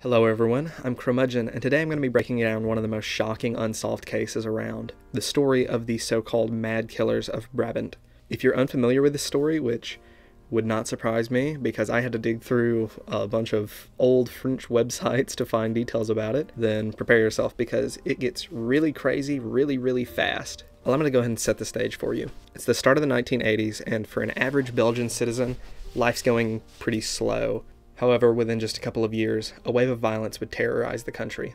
Hello everyone, I'm Crowmudgeon, and today I'm going to be breaking down one of the most shocking unsolved cases around the story of the so called Mad Killers of Brabant. If you're unfamiliar with this story, which would not surprise me because I had to dig through a bunch of old French websites to find details about it, then prepare yourself because it gets really crazy really, really fast. Well, I'm going to go ahead and set the stage for you. It's the start of the 1980s, and for an average Belgian citizen, life's going pretty slow. However, within just a couple of years, a wave of violence would terrorize the country.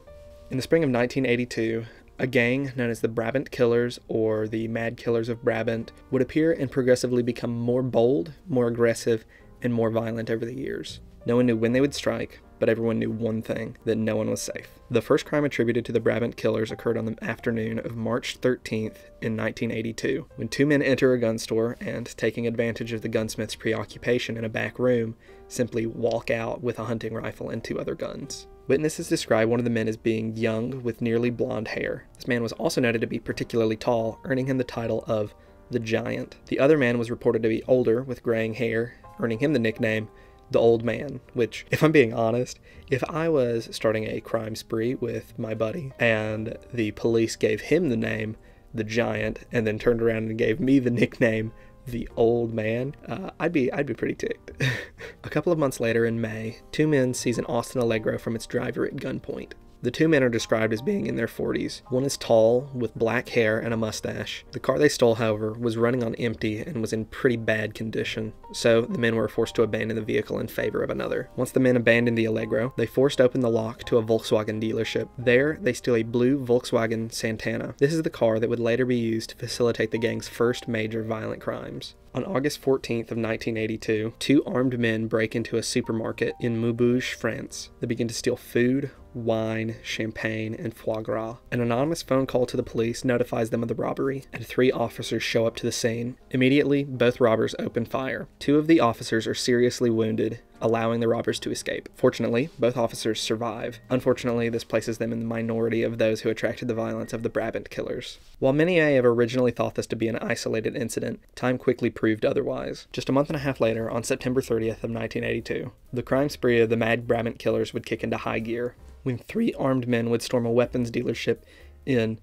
In the spring of 1982, a gang known as the Brabant Killers or the Mad Killers of Brabant would appear and progressively become more bold, more aggressive, and more violent over the years. No one knew when they would strike, but everyone knew one thing that no one was safe. The first crime attributed to the Brabant killers occurred on the afternoon of March 13th in 1982, when two men enter a gun store and, taking advantage of the gunsmith's preoccupation in a back room, simply walk out with a hunting rifle and two other guns. Witnesses describe one of the men as being young with nearly blonde hair. This man was also noted to be particularly tall, earning him the title of the Giant. The other man was reported to be older with graying hair, earning him the nickname the old man, which, if I'm being honest, if I was starting a crime spree with my buddy and the police gave him the name the giant and then turned around and gave me the nickname the old man, uh, I'd be I'd be pretty ticked. a couple of months later in May, two men seize an Austin Allegro from its driver at gunpoint. The two men are described as being in their 40s. One is tall, with black hair and a mustache. The car they stole, however, was running on empty and was in pretty bad condition, so the men were forced to abandon the vehicle in favor of another. Once the men abandoned the Allegro, they forced open the lock to a Volkswagen dealership. There, they steal a blue Volkswagen Santana. This is the car that would later be used to facilitate the gang's first major violent crimes. On August 14th of 1982, two armed men break into a supermarket in Maubeuge, France. They begin to steal food, wine, champagne, and foie gras. An anonymous phone call to the police notifies them of the robbery, and three officers show up to the scene. Immediately, both robbers open fire. Two of the officers are seriously wounded, allowing the robbers to escape. Fortunately, both officers survive. Unfortunately, this places them in the minority of those who attracted the violence of the Brabant killers. While many may have originally thought this to be an isolated incident, time quickly proved otherwise. Just a month and a half later, on September 30th of 1982, the crime spree of the Mad Brabant killers would kick into high gear when three armed men would storm a weapons dealership in,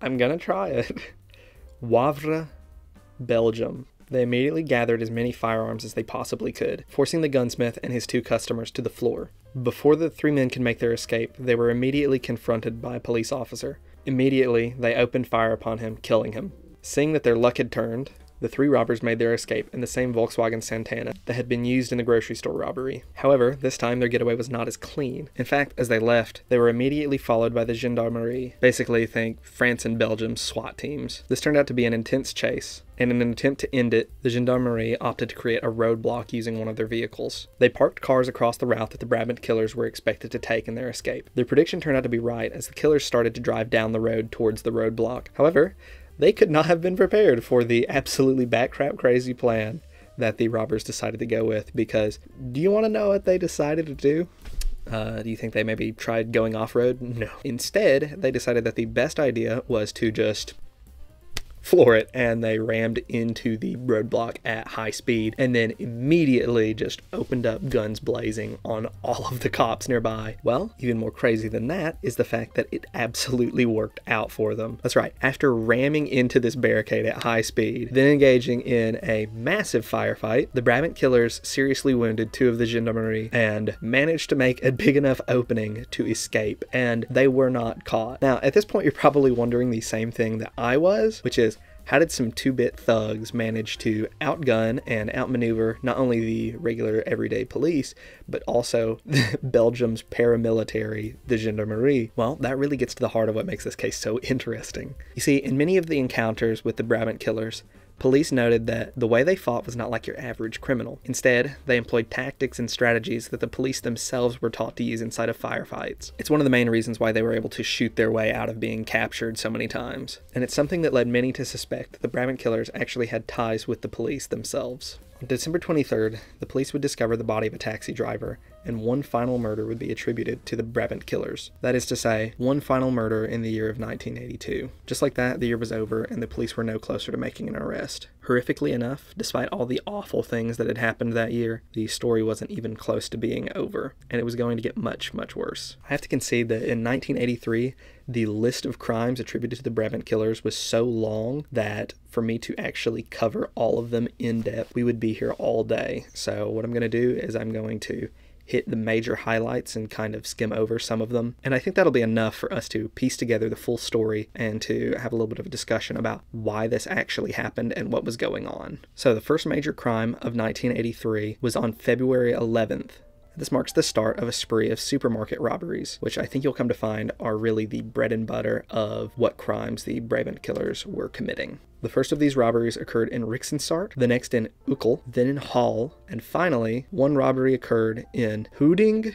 I'm gonna try it, Wavre, Belgium. They immediately gathered as many firearms as they possibly could, forcing the gunsmith and his two customers to the floor. Before the three men could make their escape, they were immediately confronted by a police officer. Immediately, they opened fire upon him, killing him. Seeing that their luck had turned, the three robbers made their escape in the same Volkswagen Santana that had been used in the grocery store robbery. However, this time their getaway was not as clean. In fact, as they left, they were immediately followed by the gendarmerie. Basically, think France and Belgium SWAT teams. This turned out to be an intense chase, and in an attempt to end it, the gendarmerie opted to create a roadblock using one of their vehicles. They parked cars across the route that the Brabant killers were expected to take in their escape. Their prediction turned out to be right as the killers started to drive down the road towards the roadblock. However, they could not have been prepared for the absolutely batcrap crazy plan that the robbers decided to go with because do you want to know what they decided to do? Uh, do you think they maybe tried going off road? No. Instead, they decided that the best idea was to just floor it and they rammed into the roadblock at high speed and then immediately just opened up guns blazing on all of the cops nearby. Well, even more crazy than that is the fact that it absolutely worked out for them. That's right, after ramming into this barricade at high speed, then engaging in a massive firefight, the Brabant killers seriously wounded two of the gendarmerie and managed to make a big enough opening to escape, and they were not caught. Now, at this point, you're probably wondering the same thing that I was, which is how did some two bit thugs manage to outgun and outmaneuver not only the regular everyday police, but also Belgium's paramilitary, the Gendarmerie? Well, that really gets to the heart of what makes this case so interesting. You see, in many of the encounters with the Brabant killers, Police noted that the way they fought was not like your average criminal. Instead, they employed tactics and strategies that the police themselves were taught to use inside of firefights. It's one of the main reasons why they were able to shoot their way out of being captured so many times. And it's something that led many to suspect that the Brabant killers actually had ties with the police themselves. On December 23rd, the police would discover the body of a taxi driver and one final murder would be attributed to the Brabant killers. That is to say, one final murder in the year of 1982. Just like that, the year was over, and the police were no closer to making an arrest. Horrifically enough, despite all the awful things that had happened that year, the story wasn't even close to being over, and it was going to get much, much worse. I have to concede that in 1983, the list of crimes attributed to the Brabant killers was so long that for me to actually cover all of them in depth, we would be here all day. So, what I'm going to do is I'm going to hit the major highlights and kind of skim over some of them. And I think that'll be enough for us to piece together the full story and to have a little bit of a discussion about why this actually happened and what was going on. So, the first major crime of 1983 was on February 11th. This marks the start of a spree of supermarket robberies, which I think you'll come to find are really the bread and butter of what crimes the Brabant killers were committing. The first of these robberies occurred in Rixensart, the next in Uccle, then in Hall, and finally, one robbery occurred in Hoeding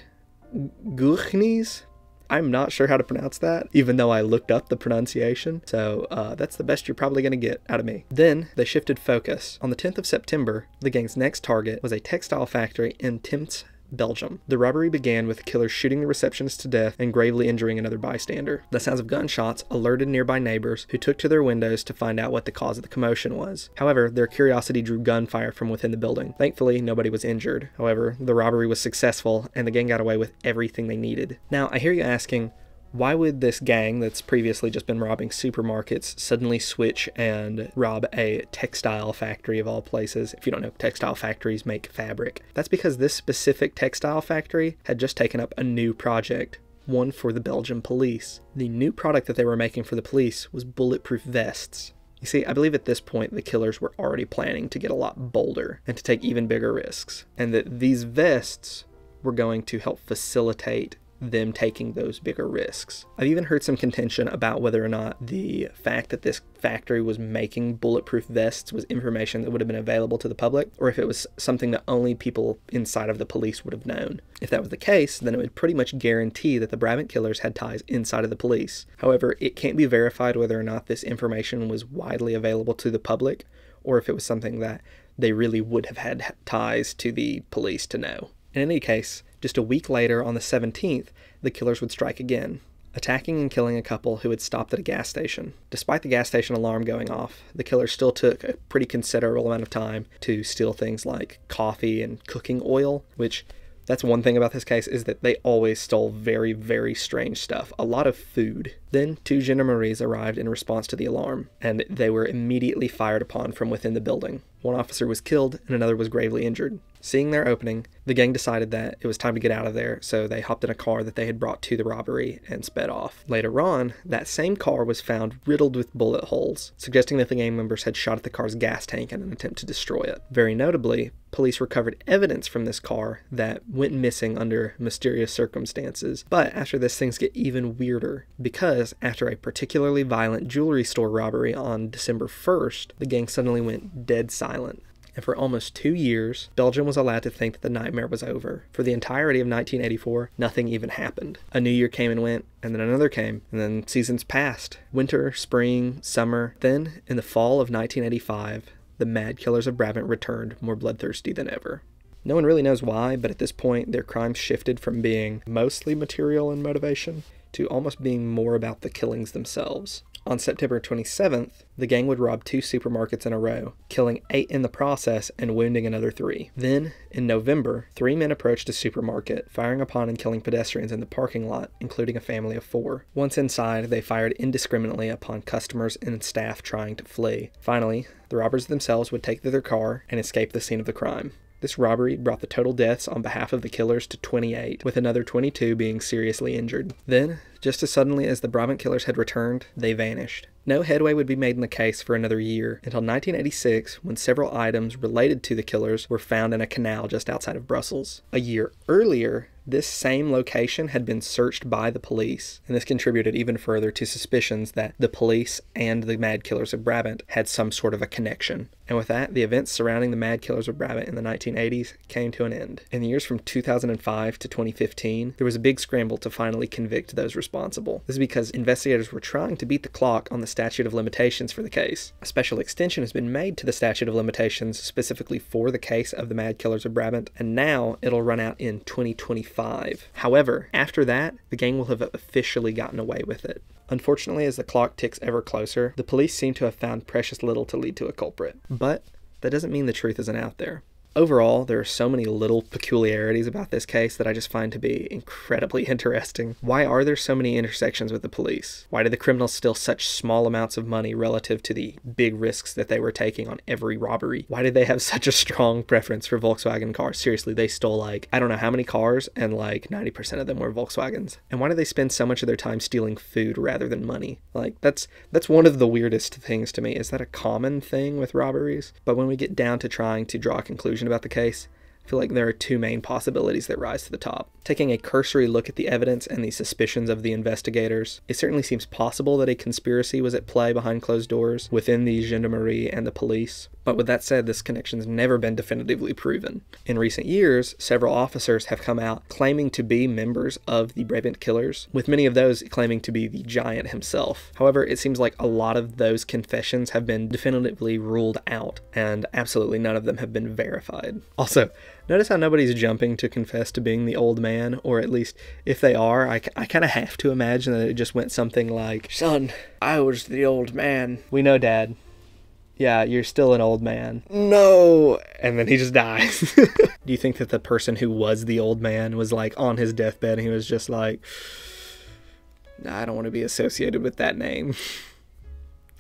Guchnies. I'm not sure how to pronounce that, even though I looked up the pronunciation. So uh, that's the best you're probably going to get out of me. Then they shifted focus. On the 10th of September, the gang's next target was a textile factory in Temse, Belgium. The robbery began with the killer shooting the receptionist to death and gravely injuring another bystander. The sounds of gunshots alerted nearby neighbors who took to their windows to find out what the cause of the commotion was. However, their curiosity drew gunfire from within the building. Thankfully, nobody was injured. However, the robbery was successful and the gang got away with everything they needed. Now, I hear you asking, why would this gang that's previously just been robbing supermarkets suddenly switch and rob a textile factory of all places? If you don't know, textile factories make fabric. That's because this specific textile factory had just taken up a new project one for the Belgian police. The new product that they were making for the police was bulletproof vests. You see, I believe at this point the killers were already planning to get a lot bolder and to take even bigger risks, and that these vests were going to help facilitate them taking those bigger risks. I've even heard some contention about whether or not the fact that this factory was making bulletproof vests was information that would have been available to the public, or if it was something that only people inside of the police would have known. If that was the case, then it would pretty much guarantee that the Brabant killers had ties inside of the police. However, it can't be verified whether or not this information was widely available to the public, or if it was something that they really would have had ties to the police to know. In any case, just a week later, on the 17th, the killers would strike again, attacking and killing a couple who had stopped at a gas station. Despite the gas station alarm going off, the killers still took a pretty considerable amount of time to steal things like coffee and cooking oil, which that's one thing about this case is that they always stole very, very strange stuff. A lot of food. Then two gendarmeries arrived in response to the alarm, and they were immediately fired upon from within the building. One officer was killed and another was gravely injured. Seeing their opening, the gang decided that it was time to get out of there, so they hopped in a car that they had brought to the robbery and sped off. Later on, that same car was found riddled with bullet holes, suggesting that the gang members had shot at the car's gas tank in an attempt to destroy it. Very notably, police recovered evidence from this car that went missing under mysterious circumstances. But after this, things get even weirder because after a particularly violent jewelry store robbery on December 1st, the gang suddenly went dead silent and for almost two years, Belgium was allowed to think that the nightmare was over. For the entirety of 1984, nothing even happened. A new year came and went, and then another came, and then seasons passed winter, spring, summer. Then, in the fall of 1985, the Mad Killers of Brabant returned more bloodthirsty than ever. No one really knows why, but at this point, their crimes shifted from being mostly material and motivation to almost being more about the killings themselves. On September 27th, the gang would rob two supermarkets in a row, killing eight in the process and wounding another three. Then, in November, three men approached a supermarket, firing upon and killing pedestrians in the parking lot, including a family of four. Once inside, they fired indiscriminately upon customers and staff trying to flee. Finally, the robbers themselves would take their car and escape the scene of the crime. This robbery brought the total deaths on behalf of the killers to 28, with another 22 being seriously injured. Then, just as suddenly as the Brabant killers had returned, they vanished. No headway would be made in the case for another year until 1986 when several items related to the killers were found in a canal just outside of Brussels. A year earlier, this same location had been searched by the police, and this contributed even further to suspicions that the police and the Mad Killers of Brabant had some sort of a connection. And with that, the events surrounding the Mad Killers of Brabant in the 1980s came to an end. In the years from 2005 to 2015, there was a big scramble to finally convict those responsible. This is because investigators were trying to beat the clock on the statute of limitations for the case. A special extension has been made to the statute of limitations specifically for the case of the Mad Killers of Brabant, and now it'll run out in 2025. However, after that, the gang will have officially gotten away with it. Unfortunately, as the clock ticks ever closer, the police seem to have found precious little to lead to a culprit. But that doesn't mean the truth isn't out there. Overall, there are so many little peculiarities about this case that I just find to be incredibly interesting. Why are there so many intersections with the police? Why do the criminals steal such small amounts of money relative to the big risks that they were taking on every robbery? Why did they have such a strong preference for Volkswagen cars? Seriously, they stole like, I don't know how many cars, and like 90% of them were Volkswagens. And why do they spend so much of their time stealing food rather than money? Like, that's that's one of the weirdest things to me. Is that a common thing with robberies? But when we get down to trying to draw a conclusion about the case, I feel like there are two main possibilities that rise to the top. Taking a cursory look at the evidence and the suspicions of the investigators, it certainly seems possible that a conspiracy was at play behind closed doors within the gendarmerie and the police. But with that said, this connection's never been definitively proven. In recent years, several officers have come out claiming to be members of the Brabant Killers, with many of those claiming to be the giant himself. However, it seems like a lot of those confessions have been definitively ruled out, and absolutely none of them have been verified. Also, Notice how nobody's jumping to confess to being the old man, or at least if they are, I, I kind of have to imagine that it just went something like, Son, I was the old man. We know, Dad. Yeah, you're still an old man. No! And then he just dies. Do you think that the person who was the old man was like on his deathbed and he was just like, nah, I don't want to be associated with that name?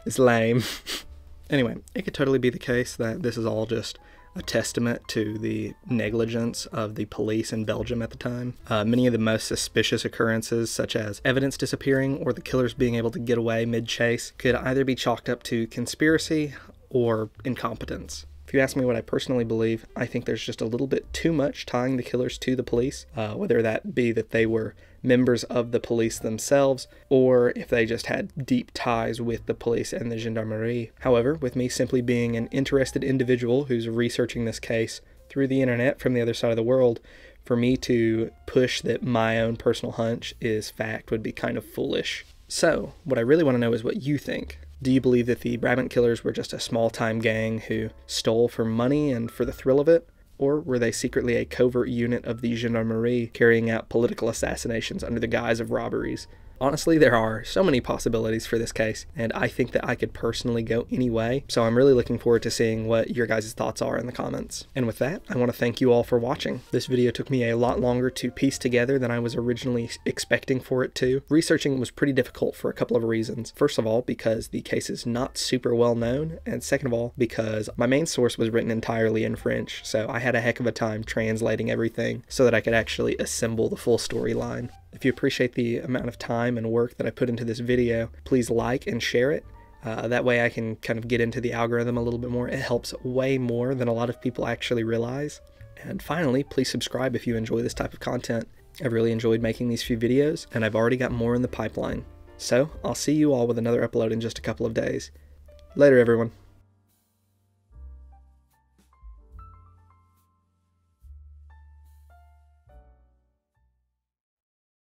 it's lame. anyway, it could totally be the case that this is all just a testament to the negligence of the police in Belgium at the time. Uh, many of the most suspicious occurrences, such as evidence disappearing or the killers being able to get away mid chase, could either be chalked up to conspiracy or incompetence. If you ask me what I personally believe, I think there's just a little bit too much tying the killers to the police, uh, whether that be that they were members of the police themselves or if they just had deep ties with the police and the gendarmerie. However, with me simply being an interested individual who's researching this case through the internet from the other side of the world, for me to push that my own personal hunch is fact would be kind of foolish. So, what I really want to know is what you think. Do you believe that the Brabant killers were just a small time gang who stole for money and for the thrill of it? Or were they secretly a covert unit of the Gendarmerie carrying out political assassinations under the guise of robberies? Honestly, there are so many possibilities for this case, and I think that I could personally go any way. So I'm really looking forward to seeing what your guys' thoughts are in the comments. And with that, I want to thank you all for watching. This video took me a lot longer to piece together than I was originally expecting for it to. Researching was pretty difficult for a couple of reasons. First of all, because the case is not super well known, and second of all, because my main source was written entirely in French, so I had a heck of a time translating everything so that I could actually assemble the full storyline. If you appreciate the amount of time and work that I put into this video, please like and share it. Uh, that way I can kind of get into the algorithm a little bit more. It helps way more than a lot of people actually realize. And finally, please subscribe if you enjoy this type of content. I've really enjoyed making these few videos, and I've already got more in the pipeline. So, I'll see you all with another upload in just a couple of days. Later, everyone.